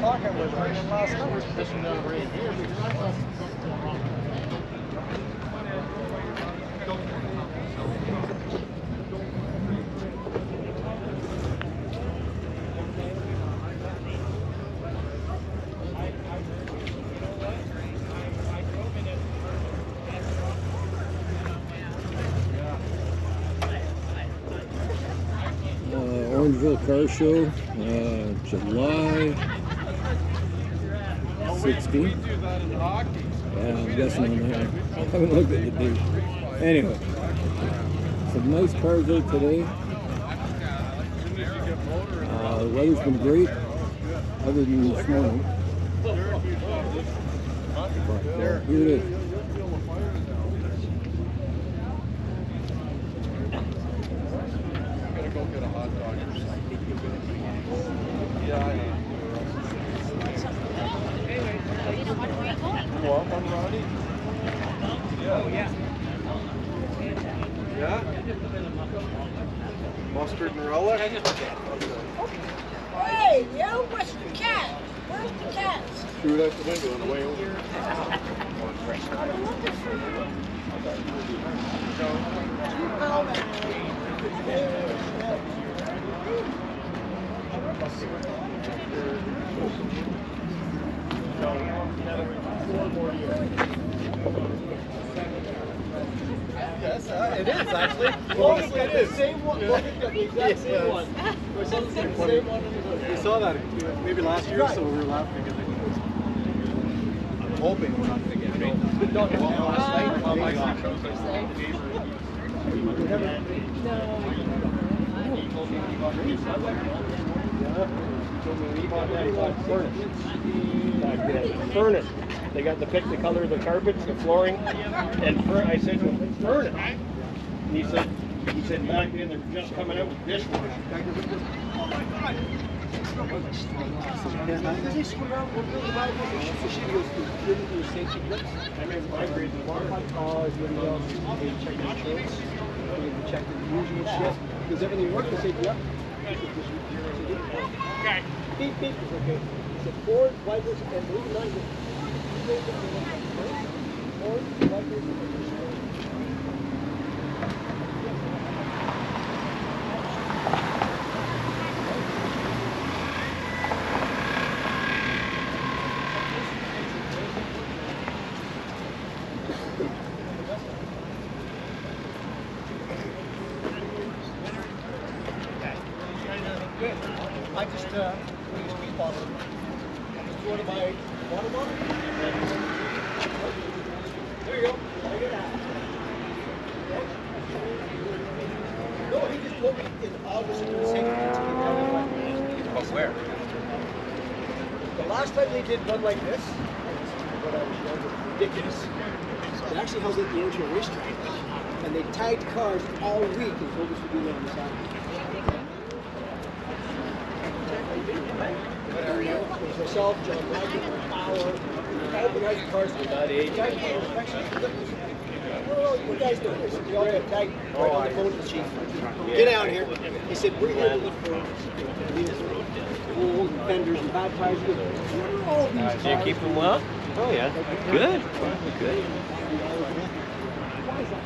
talking with him last night. Uh, Orangeville Car Show, uh, July 16th. Yeah, I'm guessing on that. I haven't looked at the date. Anyway, some nice cars out today. Uh, the weather's been great, other than this morning. But, uh, here it is. Gotta go get a hot dog or something. Yeah, I know. You want one, Ronnie? Yeah. Yeah? Mustard and relish? Hey, you, where's the cat? Where's the cats? Threw it out the window on the way over. I'm looking for you. Yes, uh, it is actually. Honestly, it is. Same one. Look at the exact same one. Same one. We saw that maybe last year, so we were laughing it. I'm hoping we're not gonna get rained. Don't you last night? Oh my gosh. Furnace. Furnace. They got to pick the color of the carpets, the flooring, and fur- I said, furnace. And he said, he said back then they're just coming out with dishwasher. I remember my everything else, they check the they check the usual uh, shit. Does everything work? They said. Okay. Beep, beep, it's okay. Said, Ford, wipers, and said, Ford, wipers, and insurance. Good. I just, uh, use speed bottle. Just go to my water bottle. There you go. Take it out. No, he just told me in August to do the same thing to. But where? The last time they did one like this, when I was younger, ridiculous. It actually held at the Orchard racetrack, and they tagged cars all week and told us to do that on the Saturday. It was myself, John Wagner, Power, all the right cars. About eight. Well, you guys doing this? We all got tagged right on oh, the phone to the chief. Get out here. He said, we're here to look for old fenders and bad tires. All these do you keep them well? Oh, yeah. Good. Good. Why is that?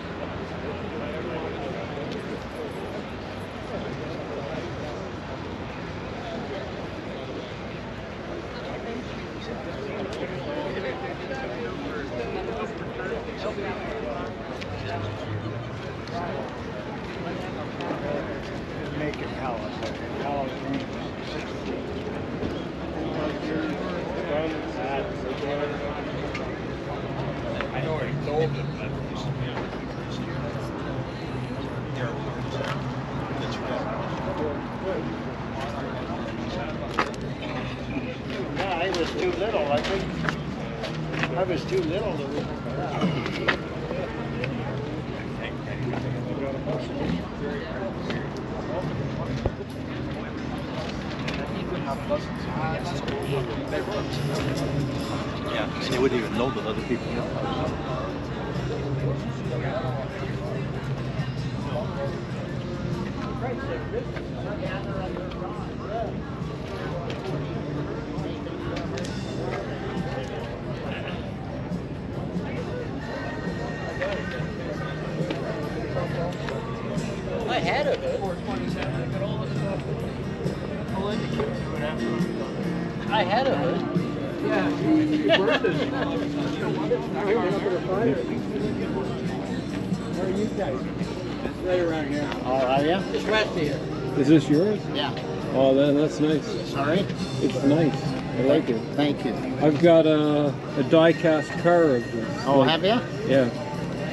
It Halifax. I know he told him that. Yeah, I was too little, I think. I was too little to I had it. Yeah, you, you. Where are you guys? Right around here. All right, yeah. Just west of here. Is this yours? Yeah. Oh, then that's nice. Sorry. It's nice. I like it. Thank you. I've got a, a die-cast car of this. Oh, Like- have you? Yeah,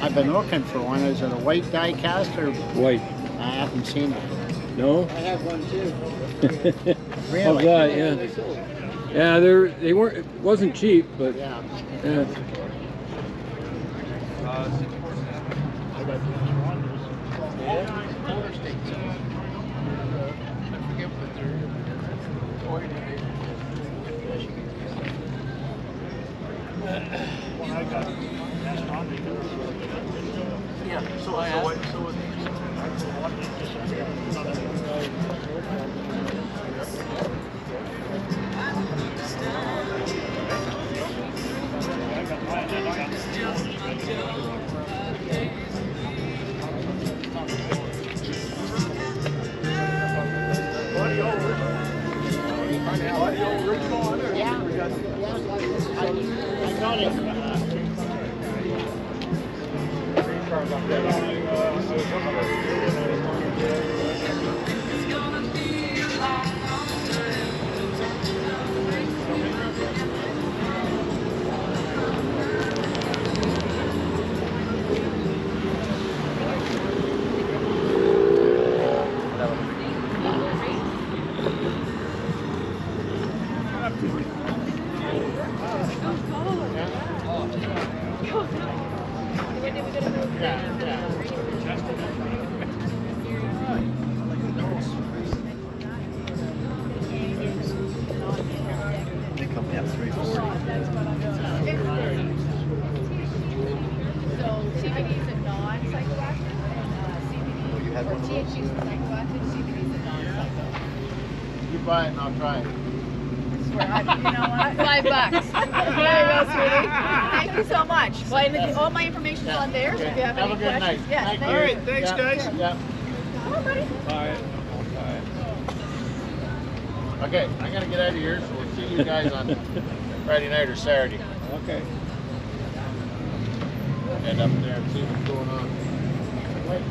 I've been looking for one. Is it a white die cast or white. I haven't seen it. No? I have one too. Really? Of that, yeah. Yeah, they're they weren't. It wasn't cheap, but Yeah. yeah. Uh, you had or one of those? THC is a psychoactive, CBD is a non-psycho. You buy it and I'll try it. Swear, I- You know what? Five bucks. There you go, sweetie. Thank you so much. Well, and the- all my information's on there, so if you have Have any a good night. Yes, Thank thank you. you. All right, thanks, Yeah, guys. Yeah. Come on, buddy. Okay, I gotta get out of here, so we'll see you guys on Friday night or Saturday. Okay. Head up there and see what's going on. Wait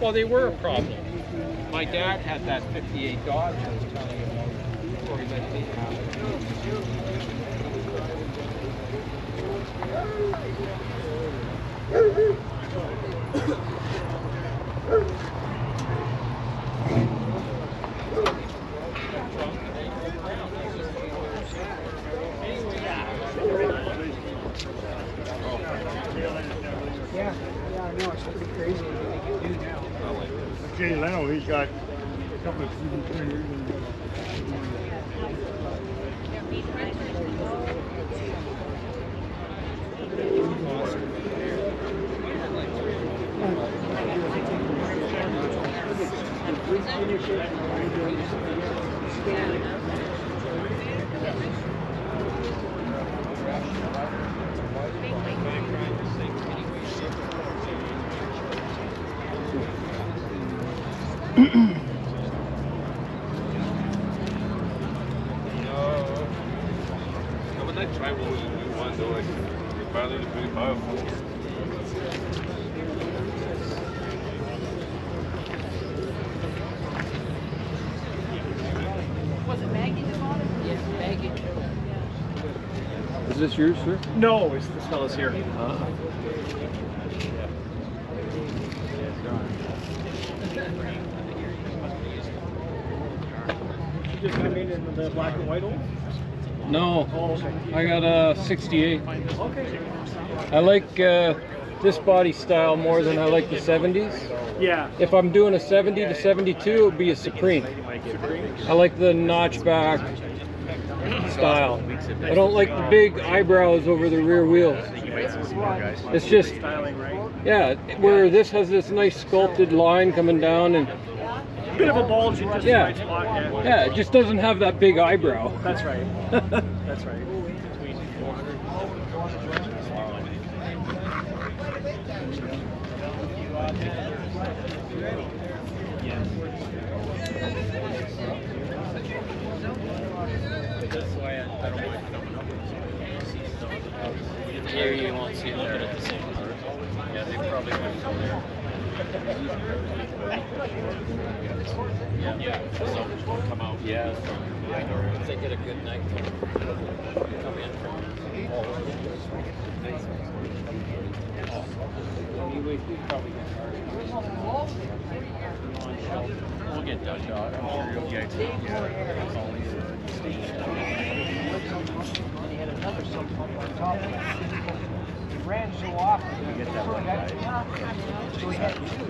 Well, they were a problem. My dad had that 58 Dodge I was telling you about before he let me have it. Yeah, yeah, I know. It's pretty crazy what they can do now. Jay Leno, he's got a couple of 3D printers and I would like to try what we want though. Like, rather than doing biofuels. Was it Maggie that bought it? Yes, Maggie. Is this yours, sir? No, it's this fellow's here. Uh-huh. You just come in in the black and white one? No. I got a 68. Okay. I like uh, this body style more than I like the 70s. Yeah. If I'm doing a 70 to 72, it would be a Supreme. I like the notchback style. I don't like the big eyebrows over the rear wheels. It's just, yeah, where this has this nice sculpted line coming down and Bit of a bulge in just Yeah. the right spot, yeah. yeah, it just doesn't have that big eyebrow. That's right. That's right. That's why I, I don't mind coming up with some see stuff. Here you won't see them at the same time. Yeah, they probably won't go there. Yeah, yeah. Come out. Yeah. I know. If they get a good night, come in. We'll get out. I'm sure you'll get He had another on top of it. He ran so often. You get that one So he had two.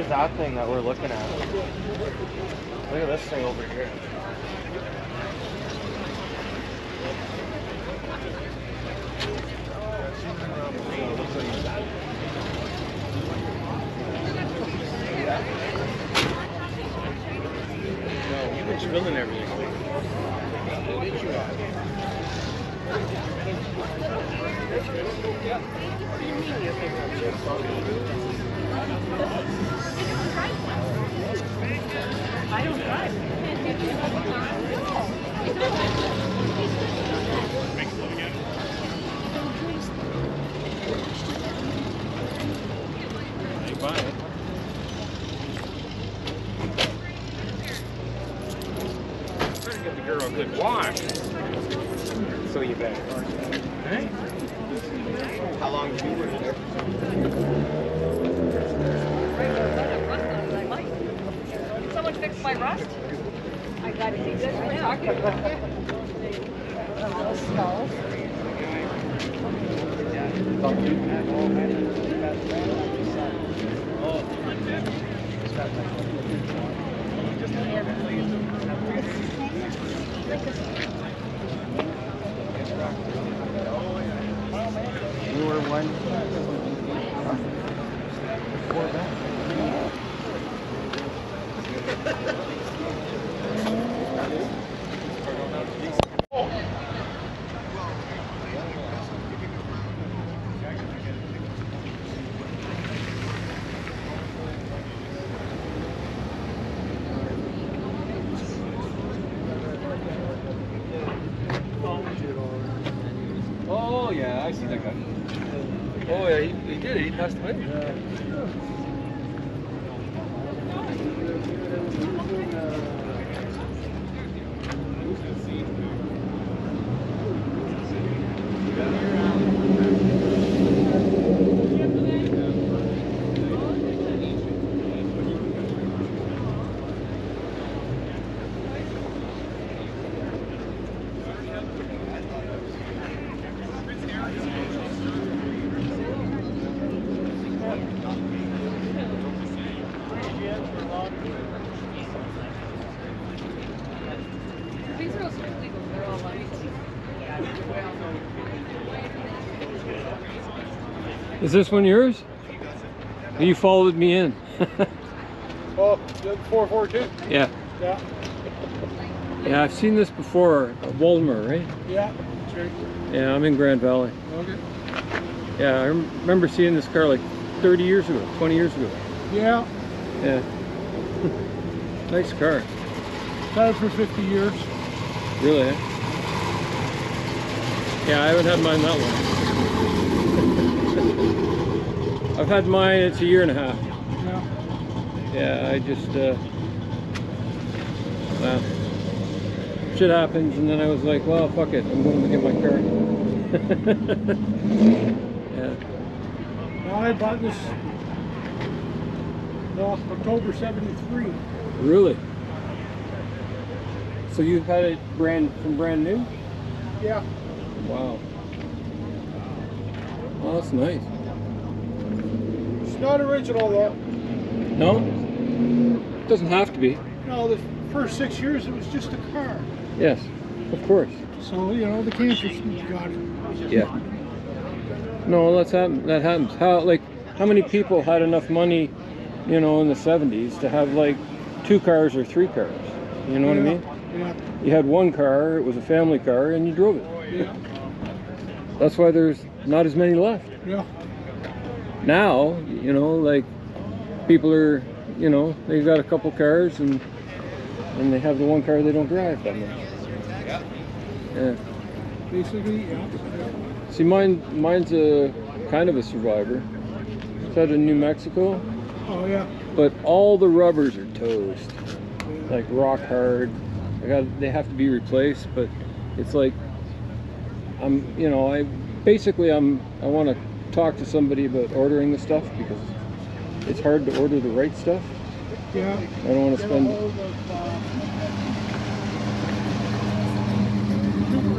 there's that thing that we're looking at. Look at this thing over here. Girl a good wash. So you better. How long did you work there? Someone fixed my rust? I got it fixed right now. Newer one. Oh yeah, I see that guy. Oh yeah, he, he did. He passed away. These Is this one yours? You followed me in. Oh, four four two. yeah. Yeah, Yeah, I've seen this before. Waldemar, right? yeah. Sure. Yeah, I'm in Grand Valley. Okay. Yeah, I remember seeing this car like 30 years ago, 20 years ago. Yeah, Yeah. nice car. had it for 50 years. Really? eh? Yeah, I haven't had mine that long. I've had mine, it's a year and a half. Yeah. Yeah, I just, uh, well, shit happens, and then I was like, well, fuck it, I'm going to get my car. yeah. Now I bought this no, October 73. Really? So you've had it brand from brand new? Yeah. Wow. Oh, that's nice. It's not original though. No? It Doesn't have to be. No, the first six years it was just a car. Yes, of course. So, you know, the cancers got it. Yeah. No, that's happen- that happens. How like how many people had enough money, you know, in the 70s to have like two cars or three cars? You know what I mean? Yeah. You had one car, it was a family car, and you drove it. Yeah. That's why there's not as many left. Yeah. Now, you know, like people are, you know, they've got a couple cars and and they have the one car they don't drive that much. Yeah. Basically, yeah. See, mine, mine's a kind of a survivor. It's out of New Mexico, Oh, yeah. but all the rubbers are toast, like rock hard. I got, they have to be replaced, but it's like, I'm, you know, I basically I'm, I want to talk to somebody about ordering the stuff because it's hard to order the right stuff. Yeah. I don't want to spend. hold of, uh,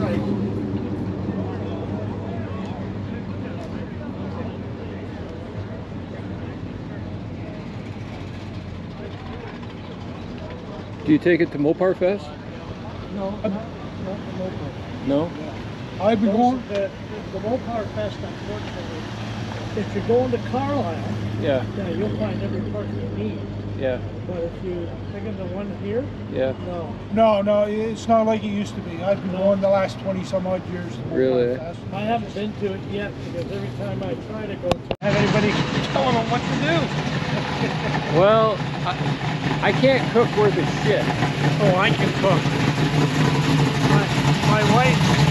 Right. Do you take it to Mopar Fest? No, not, not Mopar. No. I've been going, the, the Mopar Fest, unfortunately, if you're going to Carlisle, Yeah. yeah, you'll find every part you need. Yeah, But if you thinking the one here, yeah. no. No, no, it's not like it used to be. I've been going the last 20 some odd years. to Really? Mopar Fest. I haven't been to it yet because every time I try to go to have anybody telling them what to do. Well, I, I can't cook worth a shit. Oh, I can cook. My, my wife.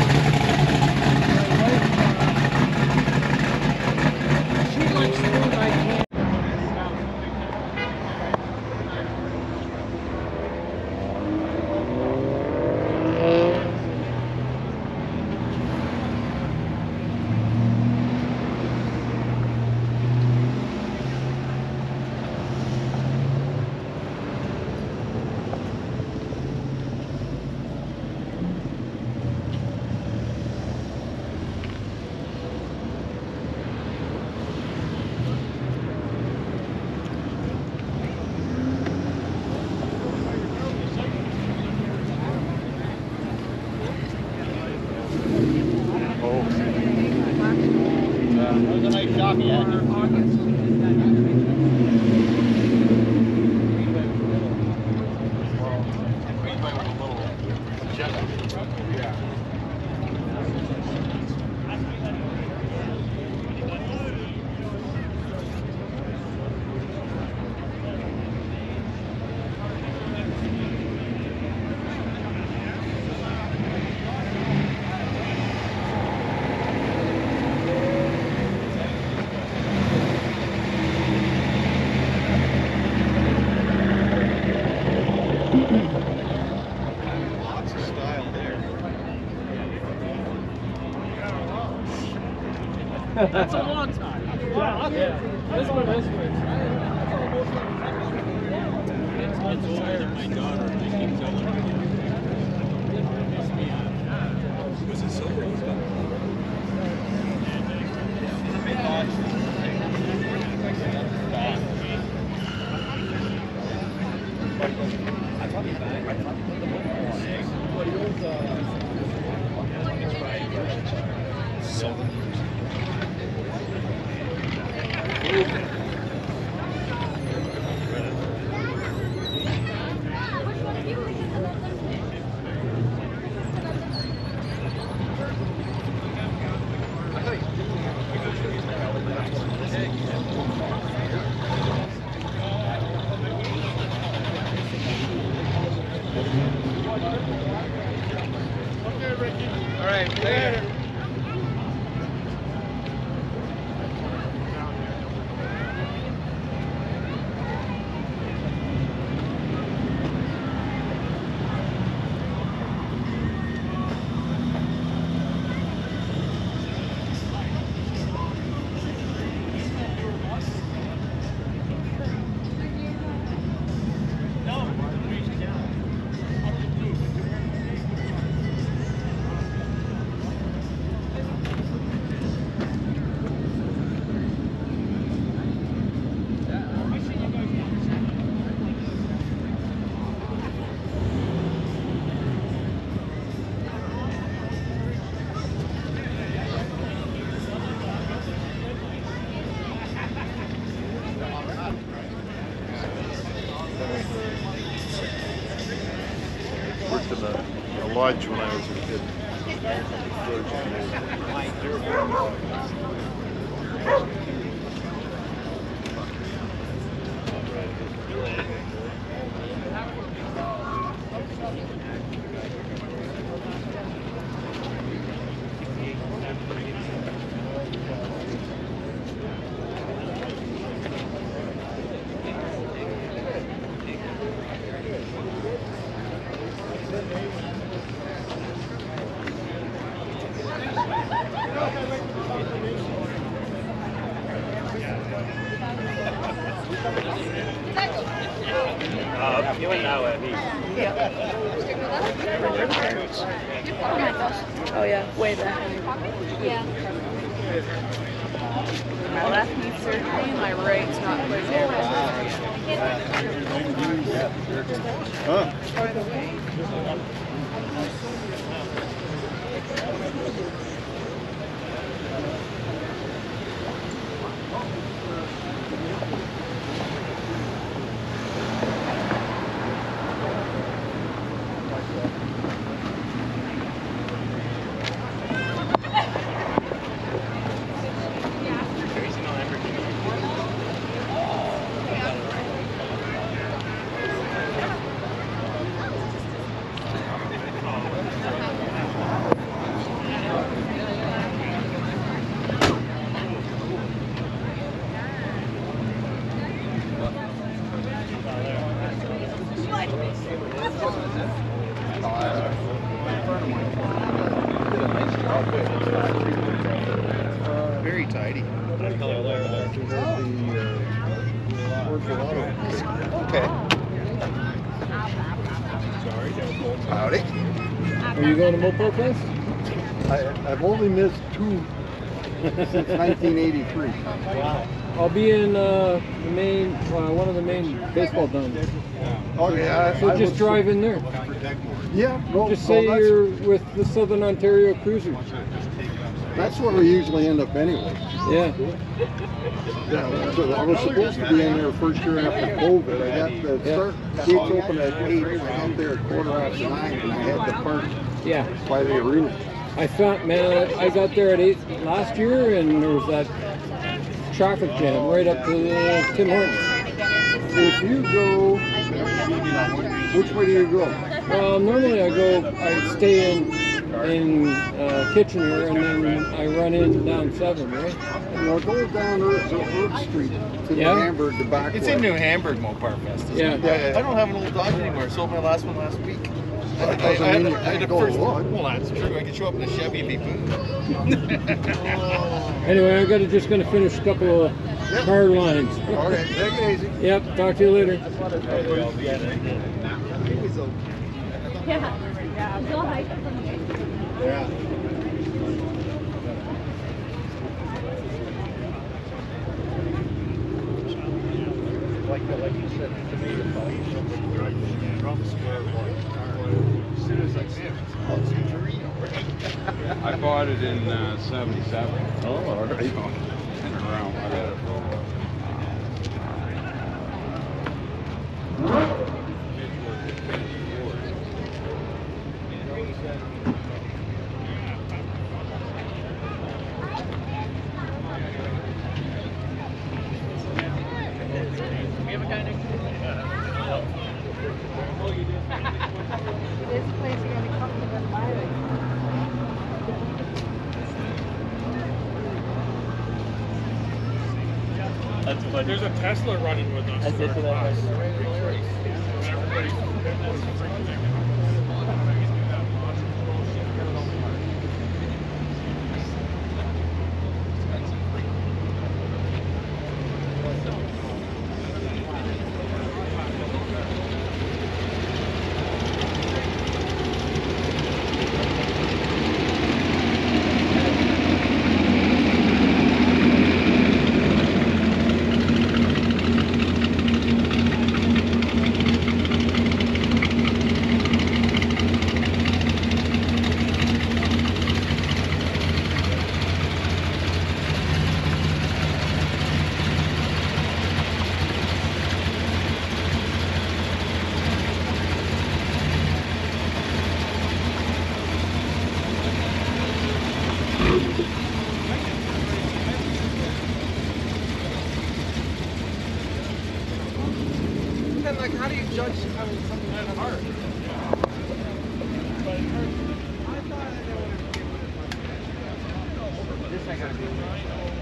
was a That's a long time. Yeah, yeah. This one is good. It's my daughter. They keep telling me. All right, later. In a, a lodge when I was a kid. Are you going to Mopar Fest? I, I've only missed two since 1983. Wow. I'll be in uh, the main, uh, one of the main baseball domes. Okay, I, So I just drive in there. Yeah, no, Just say that's- you're with the Southern Ontario Cruisers. That's where we usually end up anyway. Yeah. Yeah, so I was supposed to be in there first year after COVID. I got the start, gates open at eight, I got there at quarter after nine, and I had to park Yeah. by the arena. I found, man, I got there at 8 last year and there was that traffic jam right up to the Tim Hortons. So if you go, which way do you go? Well, normally I go, I stay in in uh, Kitchener and then I run in down 7, right? You know, go down Erb, Erb Street to Yeah. New Hamburg to back It's way. in New Hamburg, Mopar Fest. Isn't Yeah. It? Yeah, yeah. I don't have an old Dodge anymore. I sold my last one last week. I, That doesn't I, mean I, you I had can't go first, along. Well, that's true. I could show up in a Chevy and be boom. Anyway, I gotta just gonna finish a couple of card lines. Okay, take it easy. Yep, talk to you later. Yeah. Yeah. Go hike. Yeah. Like, like you said, to me, if I use something right from the square one, as soon I see it, it's a Torino, I bought it in uh, 77. Oh, all right. Been around. I've had it for a while. This place is gonna come to the That's funny. There's a Tesla running with us. I said to that. Like, how do you judge having something that hard? This I gotta do.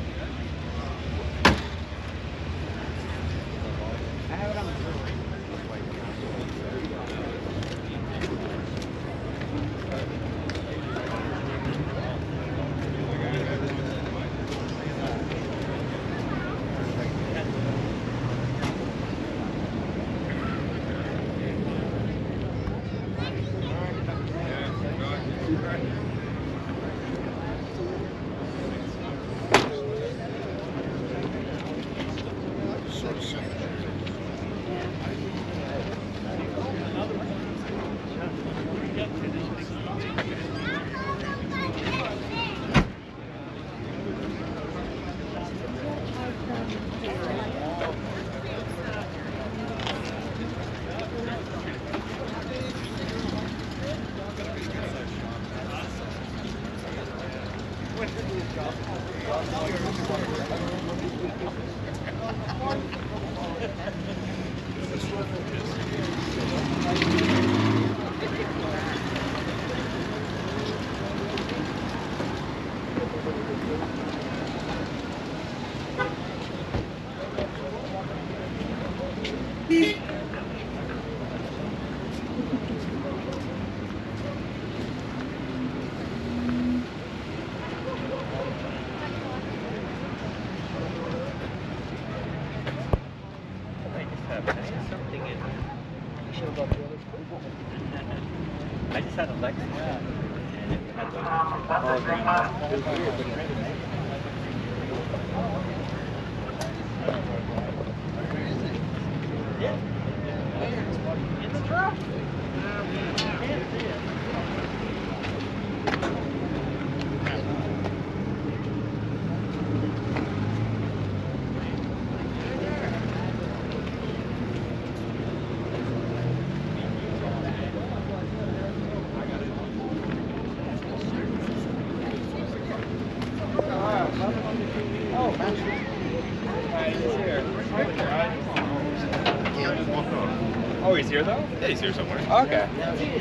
Okay.